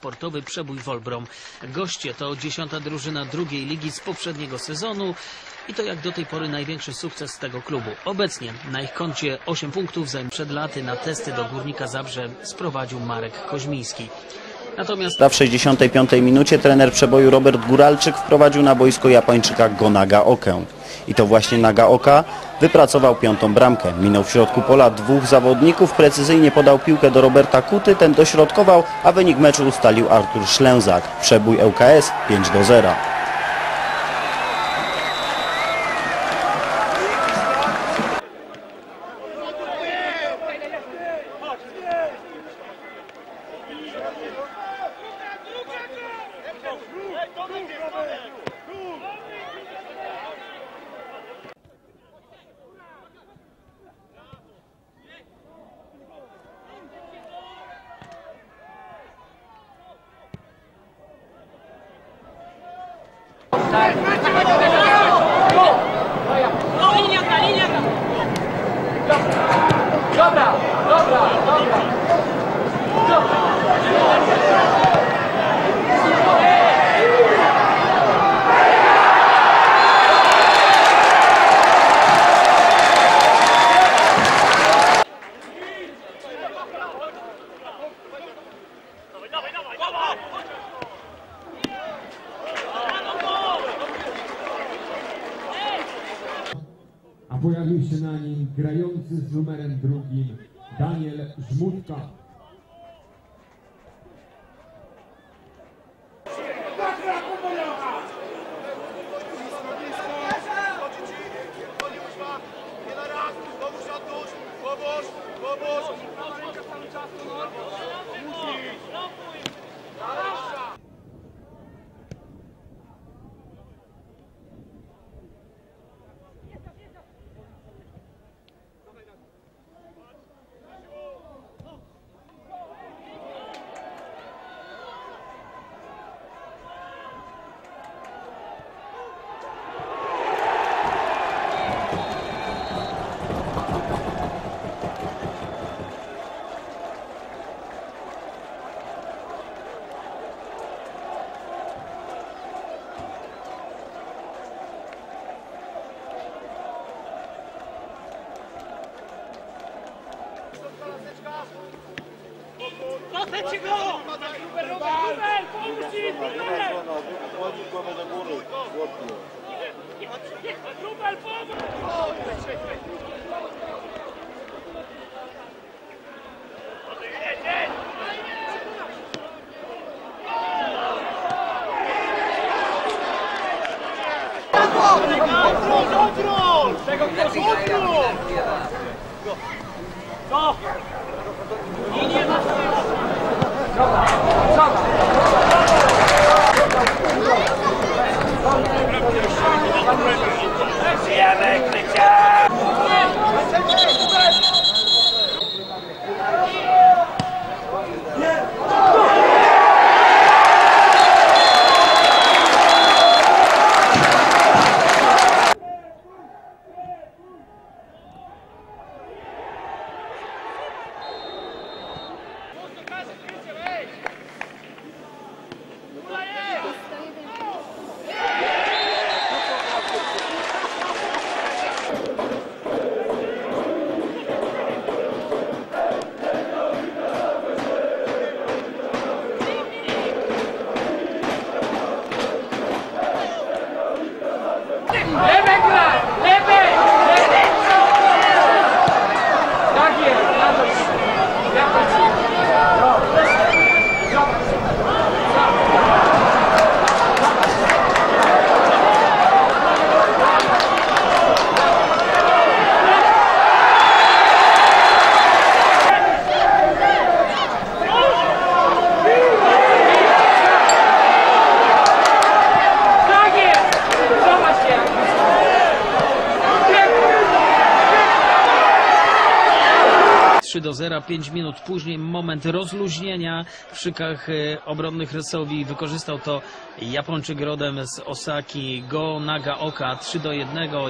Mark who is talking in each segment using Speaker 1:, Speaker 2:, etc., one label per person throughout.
Speaker 1: Sportowy Przebój Wolbrom. Goście to dziesiąta drużyna drugiej ligi z poprzedniego sezonu i to jak do tej pory największy sukces tego klubu. Obecnie na ich koncie 8 punktów, zanim przed laty na testy do Górnika Zabrze sprowadził Marek Koźmiński. Natomiast
Speaker 2: W 65 minucie trener przeboju Robert Góralczyk wprowadził na boisko Japończyka Gonaga Okę. I to właśnie Nagaoka wypracował piątą bramkę. Minął w środku pola dwóch zawodników, precyzyjnie podał piłkę do Roberta Kuty, ten dośrodkował, a wynik meczu ustalił Artur Szlęzak. Przebój ŁKS 5 do 0.
Speaker 3: a pojawił się na nim grający z numerem drugim Daniel Żmudka.
Speaker 4: Macie go! Rubel, pomóż ci! Rubel! Kładź głowę do góry, chłopie. Rubel, pomóż! Odwróć! Czego chcesz?
Speaker 1: Odwróć! Co? Nie, nie masz 감사합 니. Do 0, 5 minut później moment rozluźnienia w szykach e, obronnych Rysowi. Wykorzystał to Japończyk rodem z Osaki, Go Nagaoka 3 do 1.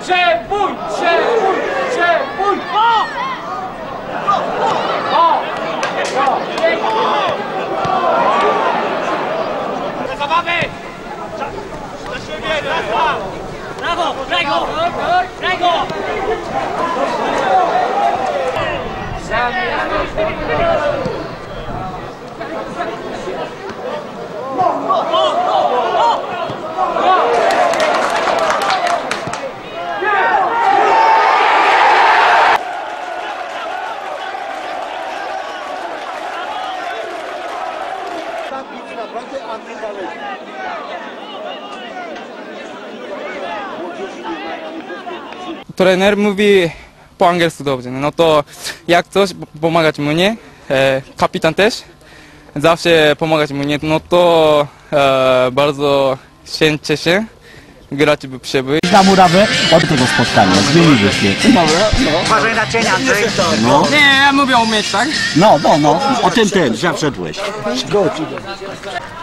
Speaker 5: Przebój! Przebój! Przebój! O! O! Zabawy! Brawo! Prego! Prego!
Speaker 6: Trener mówi po angielsku dobrze, no to jak coś pomagać mnie, e, kapitan też, zawsze pomagać mnie, no to e, bardzo się cieszę, grać w przebój.
Speaker 7: Na murawę od tego spotkania, zmieniły się.
Speaker 6: Nie, ja mówię o tak?
Speaker 7: No, no, no, o tym ten, że wszedłeś.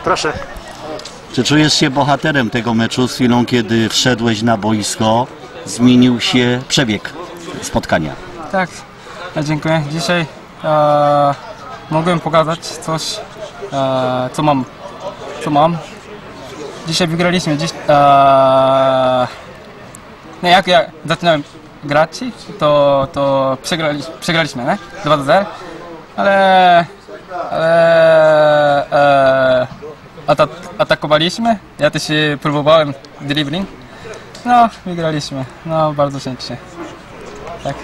Speaker 7: Proszę. Czy czujesz się bohaterem tego meczu z chwilą, kiedy wszedłeś na boisko, zmienił się przebieg spotkania?
Speaker 6: Tak, dziękuję. Dzisiaj e, mogłem pokazać coś, e, co mam. Co mam. Dzisiaj wygraliśmy. Dziś, e, nie, jak ja zaczynałem grać, to, to przegrali, przegraliśmy, nie? 2 do 0. Ale, ale e, atak, atakowaliśmy. Ja też e, próbowałem dribbling. No, wygraliśmy. No, bardzo cieszę. Tak.